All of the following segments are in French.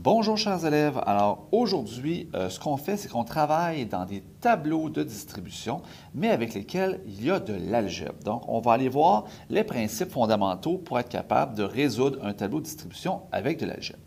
Bonjour chers élèves. Alors aujourd'hui, euh, ce qu'on fait, c'est qu'on travaille dans des tableaux de distribution, mais avec lesquels il y a de l'algèbre. Donc, on va aller voir les principes fondamentaux pour être capable de résoudre un tableau de distribution avec de l'algèbre.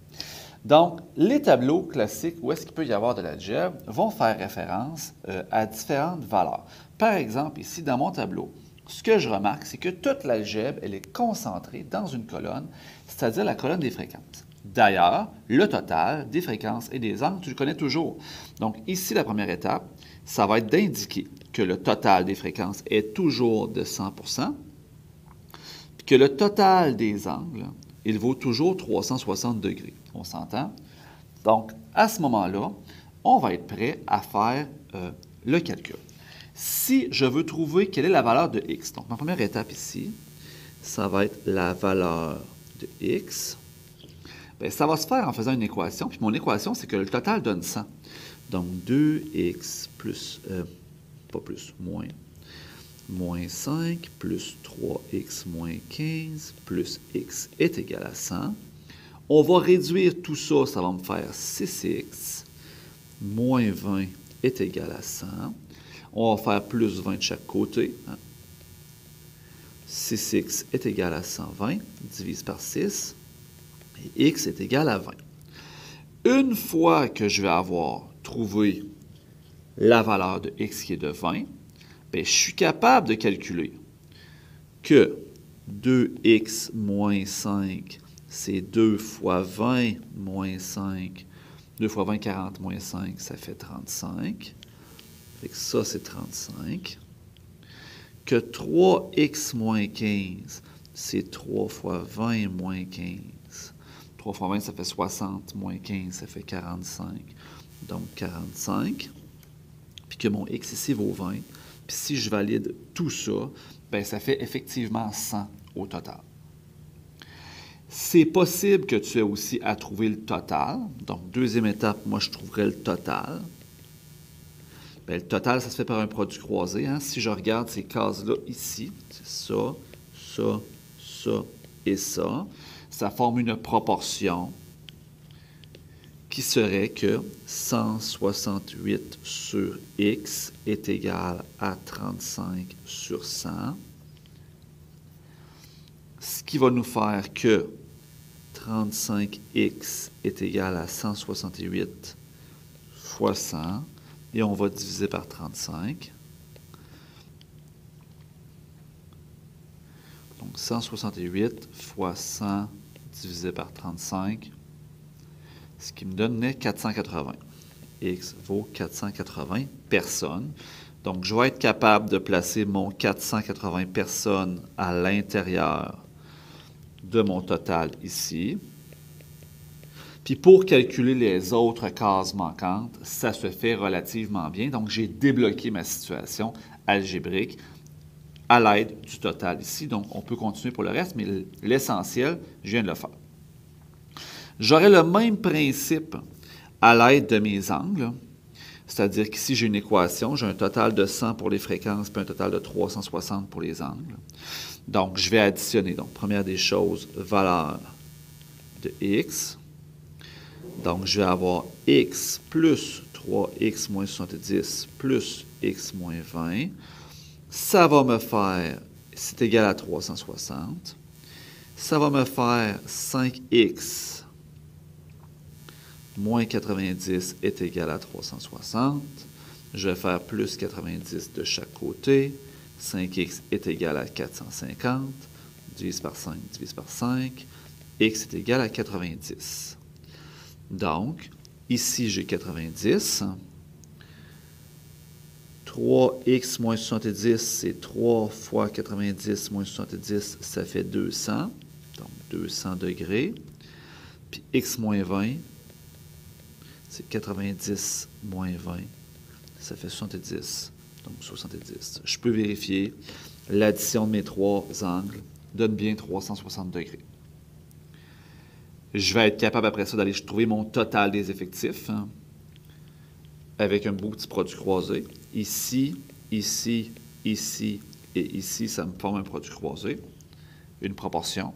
Donc, les tableaux classiques où est-ce qu'il peut y avoir de l'algèbre vont faire référence euh, à différentes valeurs. Par exemple, ici, dans mon tableau, ce que je remarque, c'est que toute l'algèbre, elle est concentrée dans une colonne, c'est-à-dire la colonne des fréquences. D'ailleurs, le total des fréquences et des angles, tu le connais toujours. Donc, ici, la première étape, ça va être d'indiquer que le total des fréquences est toujours de 100% puis que le total des angles, il vaut toujours 360 degrés. On s'entend? Donc, à ce moment-là, on va être prêt à faire euh, le calcul. Si je veux trouver quelle est la valeur de x, donc ma première étape ici, ça va être la valeur de x. Bien, ça va se faire en faisant une équation. Puis mon équation, c'est que le total donne 100. Donc 2x plus, euh, pas plus, moins, moins 5 plus 3x moins 15 plus x est égal à 100. On va réduire tout ça, ça va me faire 6x moins 20 est égal à 100. On va faire plus 20 de chaque côté. 6x est égal à 120, divise par 6 x est égal à 20. Une fois que je vais avoir trouvé la valeur de x qui est de 20, bien, je suis capable de calculer que 2x moins 5, c'est 2 fois 20 moins 5. 2 fois 20, 40 moins 5, ça fait 35. Fait ça, c'est 35. Que 3x moins 15, c'est 3 fois 20 moins 15. 3 fois 20, ça fait 60, moins 15, ça fait 45. Donc 45. Puis que mon x ici vaut 20. Puis si je valide tout ça, bien, ça fait effectivement 100 au total. C'est possible que tu aies aussi à trouver le total. Donc, deuxième étape, moi, je trouverai le total. Bien, le total, ça se fait par un produit croisé. Hein. Si je regarde ces cases-là ici, c'est ça, ça, ça et ça ça forme une proportion qui serait que 168 sur x est égal à 35 sur 100, ce qui va nous faire que 35x est égal à 168 fois 100, et on va diviser par 35. Donc 168 fois 100 divisé par 35, ce qui me donne 480. X vaut 480 personnes. Donc, je vais être capable de placer mon 480 personnes à l'intérieur de mon total ici. Puis pour calculer les autres cases manquantes, ça se fait relativement bien. Donc, j'ai débloqué ma situation algébrique à l'aide du total ici. Donc, on peut continuer pour le reste, mais l'essentiel, je viens de le faire. J'aurai le même principe à l'aide de mes angles. C'est-à-dire qu'ici, j'ai une équation, j'ai un total de 100 pour les fréquences, puis un total de 360 pour les angles. Donc, je vais additionner. Donc, première des choses, valeur de x. Donc, je vais avoir x plus 3x moins 70 plus x moins 20 ça va me faire, c'est égal à 360. Ça va me faire 5x moins 90 est égal à 360. Je vais faire plus 90 de chaque côté. 5x est égal à 450. Divise par 5, divise par 5. x est égal à 90. Donc, ici, j'ai 90. 3x moins 70, c'est 3 fois 90 moins 70, ça fait 200. Donc, 200 degrés. Puis x moins 20, c'est 90 moins 20, ça fait 70. Donc, 70. Je peux vérifier. L'addition de mes trois angles donne bien 360 degrés. Je vais être capable après ça d'aller trouver mon total des effectifs. Hein avec un beau petit produit croisé. Ici, ici, ici et ici, ça me forme un produit croisé, une proportion.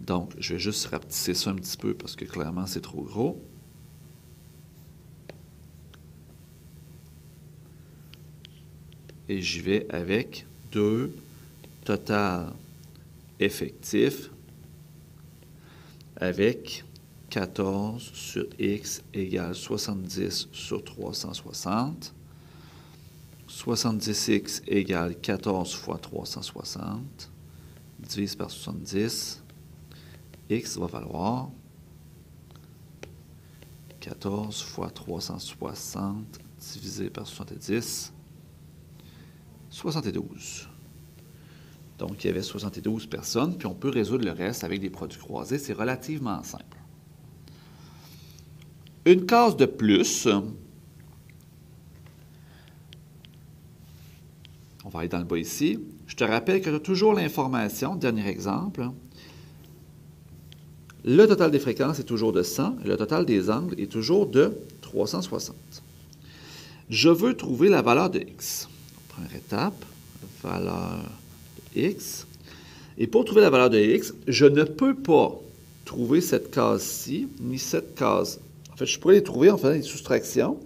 Donc, je vais juste rapetisser ça un petit peu parce que clairement, c'est trop gros. Et j'y vais avec 2 total effectif avec 14 sur x égale 70 sur 360. 70x égale 14 fois 360 divise par 70. x va valoir 14 fois 360 divisé par 70. 72. Donc, il y avait 72 personnes, puis on peut résoudre le reste avec des produits croisés. C'est relativement simple. Une case de plus. On va aller dans le bas ici. Je te rappelle que tu as toujours l'information, dernier exemple. Le total des fréquences est toujours de 100 et le total des angles est toujours de 360. Je veux trouver la valeur de x. Première étape, valeur x. Et pour trouver la valeur de x, je ne peux pas trouver cette case-ci, ni cette case je pourrais les trouver en faisant des soustractions,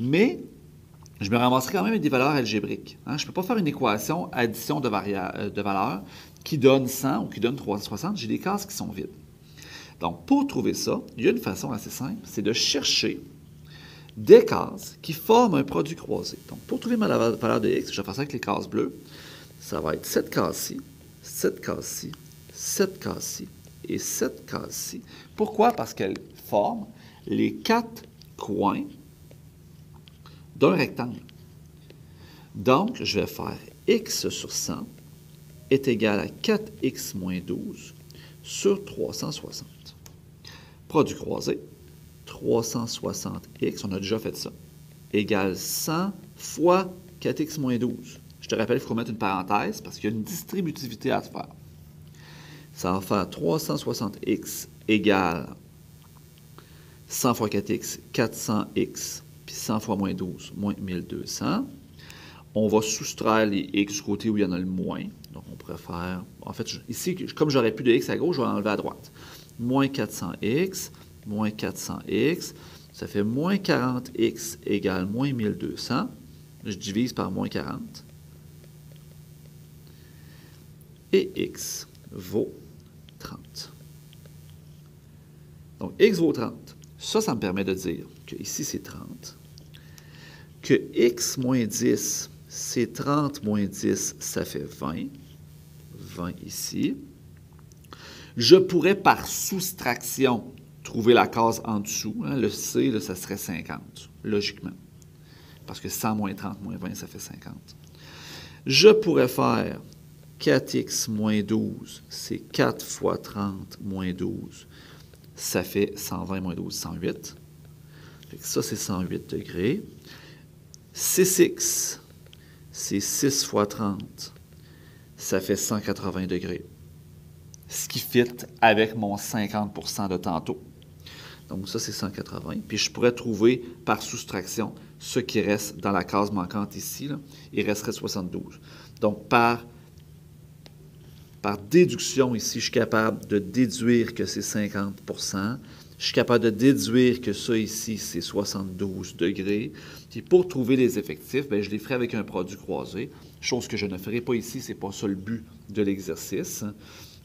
mais je me ramasserai quand même avec des valeurs algébriques. Hein. Je ne peux pas faire une équation addition de, euh, de valeurs qui donne 100 ou qui donne 360. J'ai des cases qui sont vides. Donc, pour trouver ça, il y a une façon assez simple, c'est de chercher des cases qui forment un produit croisé. Donc, pour trouver ma valeur de x, je vais faire ça avec les cases bleues. Ça va être cette case-ci, cette case-ci, cette case-ci et cette case-ci. Pourquoi? Parce qu'elles forment les quatre coins d'un rectangle. Donc, je vais faire x sur 100 est égal à 4x moins 12 sur 360. Produit croisé, 360x, on a déjà fait ça, égale 100 fois 4x moins 12. Je te rappelle, il faut mettre une parenthèse parce qu'il y a une distributivité à faire. Ça va faire 360x égale 100 fois 4x, 400x, puis 100 fois moins 12, moins 1200. On va soustraire les x du côté où il y en a le moins. Donc, on pourrait faire... En fait, ici, comme j'aurais plus de x à gauche, je vais enlever à droite. Moins 400x, moins 400x, ça fait moins 40x égale moins 1200. Je divise par moins 40. Et x vaut 30. Donc, x vaut 30. Ça, ça me permet de dire que ici, c'est 30. Que x moins 10, c'est 30 moins 10, ça fait 20. 20 ici. Je pourrais, par soustraction, trouver la case en dessous. Hein. Le C, là, ça serait 50, logiquement. Parce que 100 moins 30 moins 20, ça fait 50. Je pourrais faire 4x moins 12, c'est 4 fois 30 moins 12 ça fait 120 moins 12, 108. ça, c'est 108 degrés. 6x, c'est 6 fois 30. Ça fait 180 degrés. Ce qui fit avec mon 50% de tantôt. Donc ça, c'est 180. Puis je pourrais trouver par soustraction ce qui reste dans la case manquante ici. Il resterait 72. Donc par par déduction, ici, je suis capable de déduire que c'est 50% Je suis capable de déduire que ça ici, c'est 72 degrés. Puis pour trouver les effectifs, bien, je les ferai avec un produit croisé, chose que je ne ferai pas ici, ce n'est pas ça le but de l'exercice.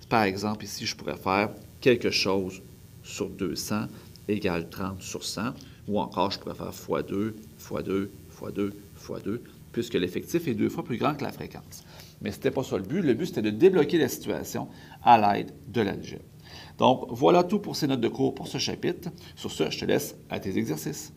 Par exemple, ici, je pourrais faire quelque chose sur 200 égale 30 sur 100, ou encore je pourrais faire x2, x2, x2, x2, puisque l'effectif est deux fois plus grand que la fréquence. Mais ce n'était pas ça le but. Le but, c'était de débloquer la situation à l'aide de l'algèbre. Donc, voilà tout pour ces notes de cours pour ce chapitre. Sur ce, je te laisse à tes exercices.